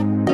Bye.